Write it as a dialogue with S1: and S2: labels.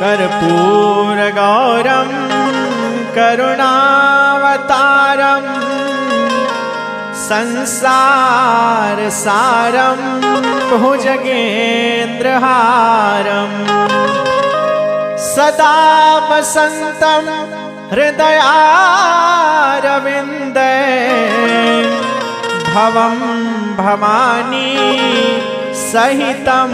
S1: कर्पूरगौरं करुणावतारं संसारसारं भुजगेन्द्रहारम् सदा वसन्तं हृदयारविन्दे भवं भवानी सहितं